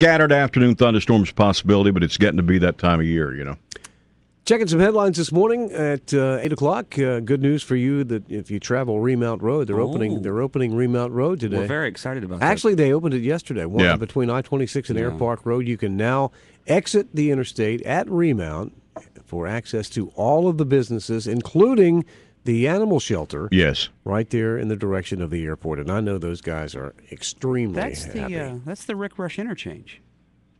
scattered afternoon thunderstorms possibility, but it's getting to be that time of year, you know. Checking some headlines this morning at uh, eight o'clock. Uh, good news for you that if you travel Remount Road, they're Oh. opening. They're opening Remount Road today. We're very excited about that. Actually, they opened it yesterday. One Yeah. between I twenty six and Air Park Road. You can now exit the interstate at Remount for access to all of the businesses, including the animal shelter, Yes. right there in the direction of the airport. And I know those guys are extremely that's happy. the uh, that's the Rick Rush interchange.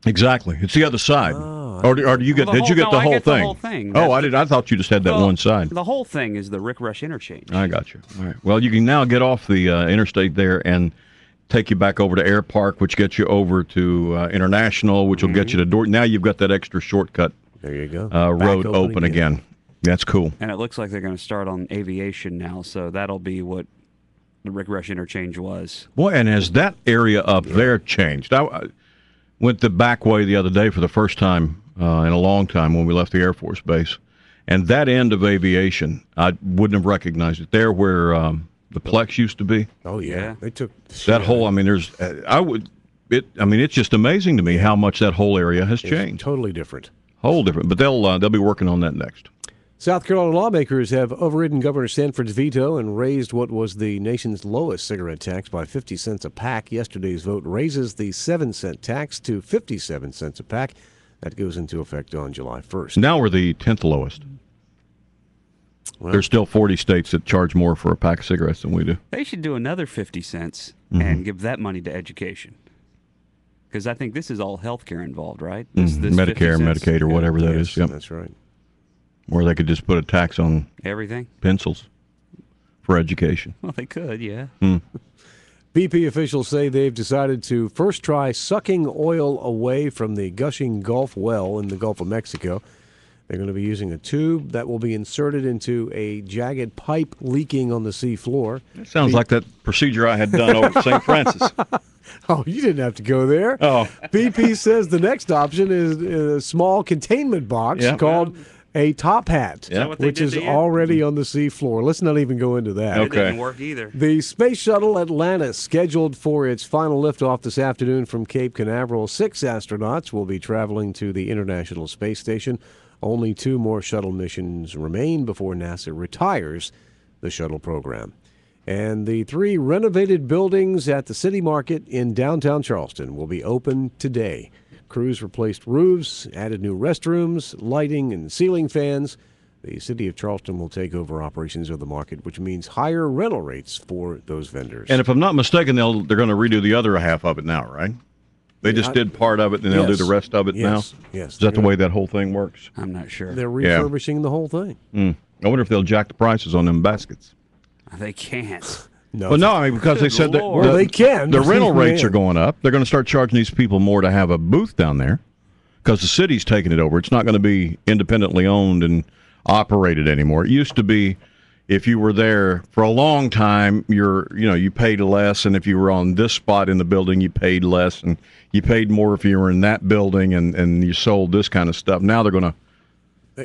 Exactly. It's the other side. Oh, or, do- or do you get? Well, the did you whole- get no, the I whole get the thing? whole thing. Oh, That's I did. I thought you just had that Well, one side. The whole thing is the Rick Rush interchange. I got you. All right. Well, you can now get off the uh, interstate there and take you back over to Air Park, which gets you over to uh, International, which will get you to Dort. Now you've got that extra shortcut There you go. uh, road open again. That's cool. And it looks like they're going to start on aviation now, so that'll be what the Rick Rush interchange was. Boy, and has that area up there changed? I, I went the back way the other day for the first time uh, in a long time when we left the Air Force Base, and that end of aviation, I wouldn't have recognized it. There where um, the Plex used to be, Oh yeah, Yeah. they took that whole. I mean, there's. uh, I would. It. I mean, it's just amazing to me how much that whole area has It's changed. Totally different. Whole different. But they'll uh, they'll be working on that next. South Carolina lawmakers have overridden Governor Sanford's veto and raised what was the nation's lowest cigarette tax by 50 cents a pack. Yesterday's vote raises the 7 cent tax to 57 cents a pack. That goes into effect on July 1st. Now we're the tenth lowest. Well- There's still 40 states that charge more for a pack of cigarettes than we do. They should do another 50 cents Mm-hmm. and give that money to education. Because I think this is all health care involved, right? This, this 50 Mm-hmm. Medicare, cents, Medicaid, or whatever that Yes, is. Yep. That's right. Or they could just put a tax on Everything? pencils for education. Well, they could, yeah. Hmm. BP officials say they've decided to first try sucking oil away from the gushing Gulf well in the Gulf of Mexico. They're going to be using a tube that will be inserted into a jagged pipe leaking on the sea floor. Sounds like that procedure I had done over at St. Francis. Oh, you didn't have to go there. Oh. BP says the next option is a small containment box Yeah. called a top hat, Yeah. Is that what they which is already on the seafloor. Let's not even go into that. It Okay. didn't work either. The Space Shuttle Atlantis, scheduled for its final liftoff this afternoon from Cape Canaveral, six astronauts will be traveling to the International Space Station. Only two more shuttle missions remain before NASA retires the shuttle program. And the three renovated buildings at the City Market in downtown Charleston will be open today. Crews replaced roofs, added new restrooms, lighting, and ceiling fans. The city of Charleston will take over operations of the market, which means higher rental rates for those vendors. And if I'm not mistaken, they'll they're going to redo the other half of it now, right? They just I- did part of it, and they'll do the rest of it Yes. now. Yes. Is that the way that whole thing works? I'm not sure. they're Yeah. refurbishing the whole thing? Mm. I wonder if they'll jack the prices on them baskets. They can't. No, Well, no, I mean because they said that Lord. the, Well, they can, The but rental man. rates are going up. They're going to start charging these people more to have a booth down there because the city's taking it over. It's not going to be independently owned and operated anymore. It used to be if you were there for a long time, you're you know you paid less, and if you were on this spot in the building, you paid less, and you paid more if you were in that building, and and you sold this kind of stuff. Now they're going to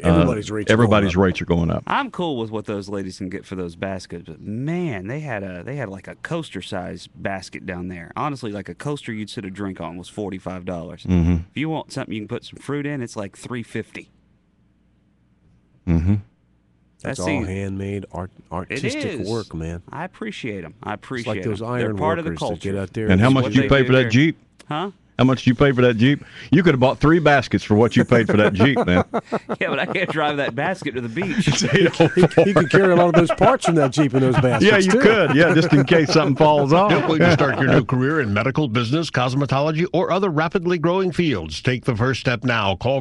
everybody's rates. are going everybody's up. rates are going up. I'm cool with what those ladies can get for those baskets, but man, they had a they had like a coaster size basket down there. Honestly, like a coaster you'd sit a drink on was forty five dollars. Mm-hmm. If you want something you can put some fruit in, it's like three fifty. Mm-hmm. That's That's all the- handmade art, artistic work, man. I appreciate them. I It's appreciate like those 'em. iron They're part of the workers that culture. get out there. And how much what did you pay do for that here. Jeep? Huh? How much did you pay for that Jeep? You could have bought three baskets for what you paid for that Jeep, man. Yeah, but I can't drive that basket to the beach. you oh could carry a lot of those parts from that Jeep in those baskets. yeah, you too. could. Yeah, just in case something falls off. Don't wait to start your new career in medical, business, cosmetology, or other rapidly growing fields. Take the first step now. Call